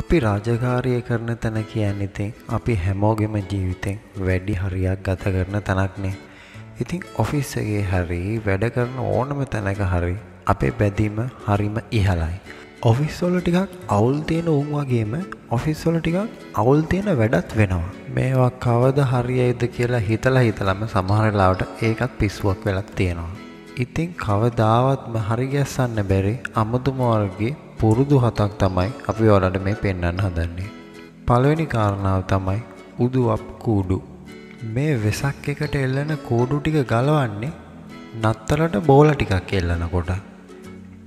අපි රාජකාරිය කරන තැන කියන්නේ ඉතින් අපි හැමෝගෙම ජීවිතෙන් වැඩි හරියක් ගත කරන තැනක්නේ. ඉතින් ඔෆිස් එකේ හරි වැඩ කරන ඕනම තැනක හරි අපේ බැඳීම හරිම ඉහළයි. ඔෆිස් වල ටිකක් අවුල් තියෙන උන් වගේම ඔෆිස් වල ටිකක් අවුල් තියෙන වැඩත් වෙනවා. මේවා කවද හරියයිද කියලා හිතලා හිතලම සමහර වෙලාවට ඒකත් පිස්සුවක් වෙලක් තියෙනවා. ඉතින් කවදාවත්ම හරි ගැස්සන්න බැරි අමුතුම වර්ගයේ පුරුදු හතක් තමයි අපි ඔයාලට මේ පෙන්වන්න හදන්නේ. පළවෙනි කාරණාව තමයි උදුවප් කූඩු. මේ වෙසක් එකට එල්ලන කූඩු ටික ගලවන්නේ නත්තලට බෝල ටිකක් එල්ලනකොට.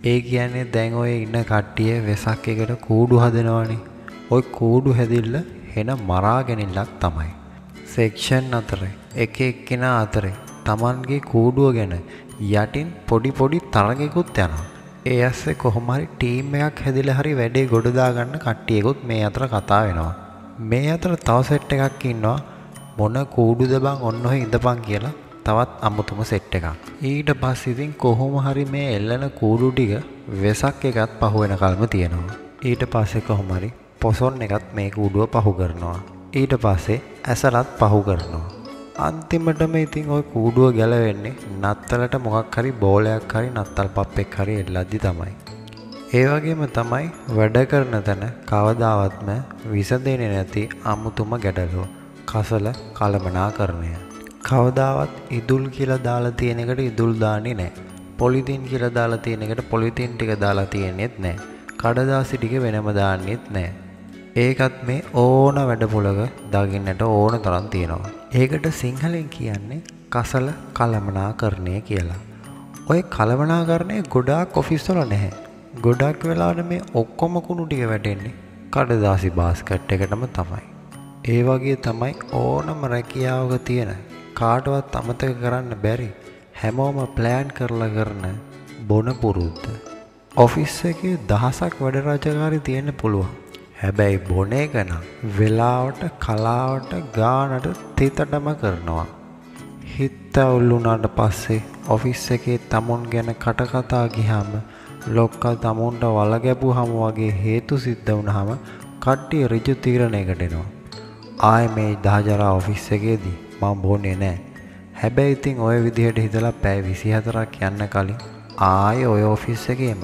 ඒ කියන්නේ දැන් ඔය ඉන්න කට්ටිය වෙසක් එකට කූඩු හදනවනේ. ওই කූඩු හැදිල්ල හෙන මරාගෙනල්ලක් තමයි. සෙක්ෂන් අතරේ එක එක්කෙනා අතරේ Tamanගේ කූඩුව ගැන යටින් පොඩි පොඩි තරගෙකුත් යනවා. ඒ ඇස්සේ කොහොම හරි ටීම් එකක් හැදිලා හරි වැඩේ ගොඩ දාගන්න කට්ටියකුත් මේ අතර කතා වෙනවා. මේ අතර තව සෙට් එකක් ඉන්නවා මොන කූඩුද බං ඔන්න ඔය ඉඳපන් කියලා තවත් අමුතුම සෙට් එකක්. ඊට පස්සේ ඉතින් කොහොම හරි මේ එල්ලන කූඩු ටික වෙසක් එකත් පහු වෙනකල්ම තියෙනවා. ඊට පස්සේ කොහොම හරි පොසොන් එකත් මේ කූඩුව පහු කරනවා. ඊට පස්සේ ඇසලත් පහු කරනවා. අන්තිමටම ඉතින් ওই කූඩුව ගැලවෙන්නේ නත්තලට මොකක් හරි බෝලයක් හරි නත්තල් පප්පෙක් හරි එල්ලද්දි තමයි. ඒ වගේම තමයි වැඩ කරන තැන කවදාවත්ම විසඳෙන්නේ නැති අමුතුම ගැටලුව කසල කලමනාකරණය. කවදාවත් ඉදුල් කියලා දාලා තියෙන එකට ඉදුල් දාන්නේ නැහැ. පොලිතින් කියලා දාලා තියෙන එකට පොලිතින් ටික දාලා තියෙන්නේත් නැහැ. කඩදාසි ටික වෙනම දාන්නෙත් නැහැ. ඒකත් මේ ඕන වැඩපොලක දකින්නට ඕන තරම් තියෙනවා. ඒකට සිංහලෙන් කියන්නේ කසල කළමනාකරණය කියලා. ඔය කළමනාකරණය ගොඩාක් ඔෆිස් වල නැහැ. ගොඩක් වෙලාවට මේ ඔක්කොම කුණු ටික වැටෙන්නේ කඩදාසි බාස්කට් එකටම තමයි. ඒ වගේ තමයි ඕනම රැකියාවක තියෙන කාටවත් අමතක කරන්න බැරි හැමෝම ප්ලෑන් කරලා කරන බොන පුරුද්ද. ඔෆිස් එකේ දහසක් වැඩ රාජකාරී තියෙන්න පුළුවන්. හැබැයි බොන එක නම් වෙලාවට කලාවට ගානට තිතටම කරනවා. හිත අවුල්ුණාට පස්සේ ඔෆිස් එකේ තමුන් ගැන කටකතා ගියාම ලොක්කා තමුන්ට වල ගැබුවාම වගේ හේතු සිද්ධ වුණාම කට්ටිය ඍජු තීරණයකට එනවා. ආයේ මේ දහජරා ඔෆිස් එකේදී මම බොන්නේ නැහැ. හැබැයි ඉතින් ওই විදිහට හිතලා පැය 24ක් යන්න කලින් ආයේ ওই ඔෆිස් එකේම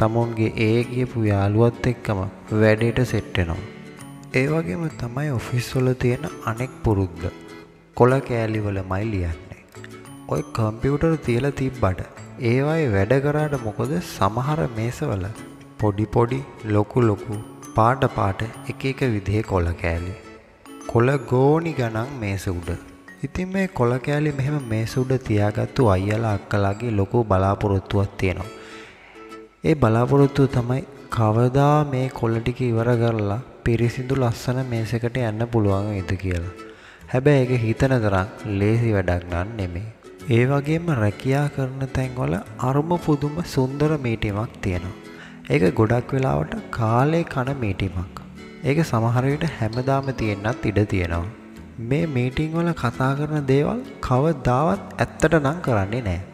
තමුන්ගේ ඒ කියපු යාළුවත් එක්කම වැඩේට සෙට් වෙනවා. ඒ වගේම තමයි ඔෆිස් වල තියෙන අනෙක් පුරුද්ද. කොළ කෑලි වලමයි ලියන්නේ. ওই කම්පියුටර් තියලා තිබ්බට ඒවායේ වැඩ කරාට මොකද සමහර මේසවල පොඩි පොඩි ලොකු ලොකු පාට පාට එක එක විදිහේ කොළ කෑලි. කොළ ගෝණි ගණන් මේස උඩ. ඉතින් මේ කොළ කෑලි මෙහෙම මේස උඩ තියාගත්තු අයියලා අක්කලාගේ ලොකු බලාපොරොත්තුවක් තියෙනවා. ඒ බලාපොරොත්තුව තමයි කවදා මේ කොල්ල ටික ඉවර කරලා පිරිසිදු ලස්සන මේසකට යන්න පුළුවන් වේද කියලා. හැබැයි ඒක හිතන තරම් ලේසි වැඩක් නන් නෙමෙයි. ඒ වගේම රැකියා කරන තැන්වල අරුම පුදුම සුන්දර මීටිමක් තියෙනවා. ඒක ගොඩක් වෙලාවට කාලේ කන මීටිමක්. ඒක සමහර විට හැමදාම තියෙන්නත් ඉඩ තියෙනවා. මේ මීටිං වල කතා කරන දේවල් කවදාවත් ඇත්තට නම් කරන්නේ නැහැ.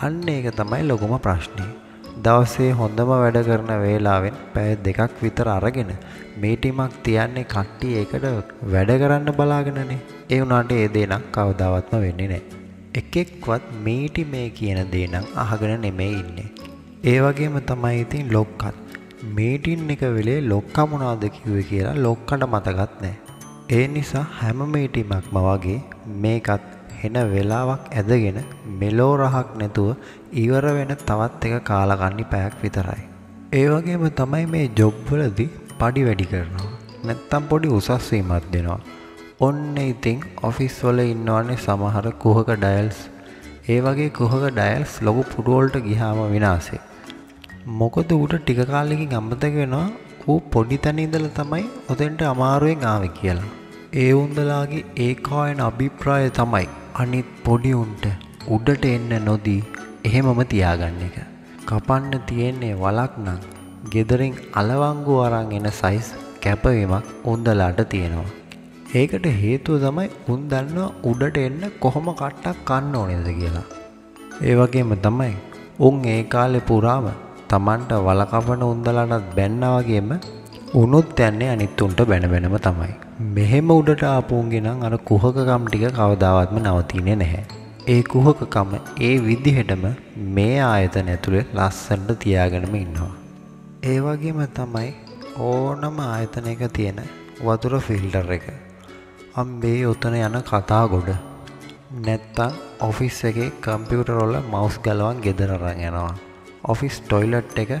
අන්න ඒක තමයි ලොකුම ප්‍රශ්නේ. දවසේ හොඳම වැඩ කරන වේලාවෙන් පැය දෙකක් විතර අරගෙන මීටිමක් තියන්නේ කට්ටිය එකට වැඩ කරන්න බලාගෙනනේ. ඒ වුණාට ඒ දේ නම් කවදාවත්ම වෙන්නේ නැහැ. එකෙක්වත් මීටි මේ කියන දේ නම් අහගෙන නෙමෙයි ඉන්නේ. ඒ වගේම තමයි ඉතින් ලොක්කත්. මීටින් එක වෙලේ ලොක්කා මොනවද කිව්වේ කියලා ලොක්කට මතකත් නැහැ. ඒ නිසා හැම මීටිමක්ම වගේ මේකත් හෙන වෙලාවක් ඇදගෙන මෙලෝ රහක් නැතුව ඉවර වෙන තවත් එක කාලකන්නි පැයක් විතරයි. ඒ වගේම තමයි මේ ජොබ් වලදී පඩි වැඩි කරනවා. නැත්තම් පොඩි උසස් වීමක් දෙනවා. ඔන්න ඉතින් ඔෆිස් වල ඉන්නවනේ සමහර කුහක ඩයල්ස්. ඒ වගේ කුහක ඩයල්ස් ලොකු පුටු වලට ගියාම විනාශේ. මොකද ඌට ටික කාලෙකින් අමතක වෙනවා ඌ පොඩි තැන ඉඳලා තමයි ඔතෙන්ට අමාරුවෙන් ආවේ කියලා. ඒ උන්දලාගේ ඒකායන අභිප්‍රාය තමයි අනිත් පොඩි උන්ට උඩට එන්න නොදී එහෙමම තියාගන්න එක. කපන්න තියෙන්නේ වලක් නම් ගෙදරින් අලවංගු අරන් එන සයිස් කැපවීමක් උන්දලාට තියෙනවා. ඒකට හේතුව තමයි උන් දන්නවා උඩට එන්න කොහොම කට්ටක් කන්න ඕනේද කියලා. ඒ වගේම තමයි උන් ඒ කාලේ පුරාම Tamanට වලකපන උන්දලාටත් බැන්නා වගේම උනුත් යන්නේ අනිත් උන්ට බැන බැනම තමයි. මෙහෙම උඩට ආපුුන්ගේ නම් අර කුහකකම් ටික කවදාවත්ම නවතින්නේ නැහැ. ඒ කුහකකම ඒ විදිහටම මේ ආයතන ඇතුළේ ලස්සනට තියාගෙනම ඉන්නවා. ඒ වගේම තමයි ඕනම ආයතනයක තියෙන වතුර ෆිල්ටර් එක. අම්බේ ඔතන යන කතා ගොඩ. නැත්තම් ඔෆිස් එකේ කම්පියුටර් වල මවුස් ගලවන් ගෙදර අරන් යනවා. ඔෆිස් ටොයිලට් එක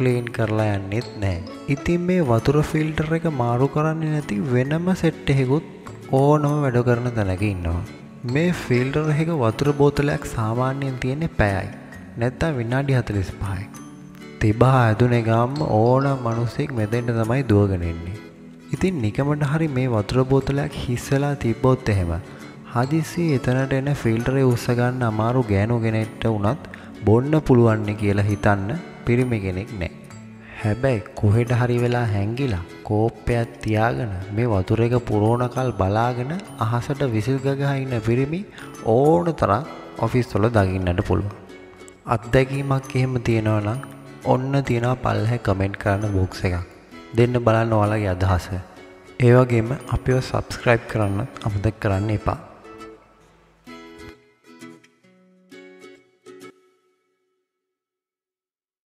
ක්ලීන් කරලා යන්නෙත් නෑ. ඉතින් මේ වතුර ෆිල්ටර් එක මාරු කරන්නේ නැති වෙනම සෙට් එකකුත් ඕනම වැඩ කරන තැනක ඉන්නවා. මේ ෆිල්ටර් එක වතුර බෝතලයක් සාමාන්‍යයෙන් තියෙන්නේ පැයයි. නැත්තම් විනාඩි 45යි. තිබා ඇදුනේ ගාම ඕන මිනිසෙක් මෙතෙන්ට තමයි දුවගෙන එන්නේ. ඉතින් නිකමට හරි මේ වතුර බෝතලයක් හිස්සලා තිබ්බොත් එහෙම හදිසි එතනට එන ෆිල්ටරේ උස්ස ගන්න අමාරු ගෑනු කෙනෙක්ට වුණත් බොන්න පුළුවන්නේ කියලා හිතන්න පිරිමි කෙනෙක් නෑ. හැබැයි කොහෙට හරි වෙලා හැංගිලා කෝප්පයක් තියාගෙන මේ වතුර එක පුරෝණකල් බලාගෙන අහසට විසිල් ගගහ ඉන්න පිරිමි ඕන තරම් ඔෆිස් වල දකින්නට පුළුවන්. අත්දැකීමක් එහෙම තියෙනවා නම් ඔන්න තියෙනවා පල්හැ කමෙන්ට් කරන්න බොක්ස් එකක්. දෙන්න බලන්න ඔයාලගේ අදහස. ඒ වගේම අපිව සබස්ක්‍රයිබ් කරන්න අමතක කරන්න එපා.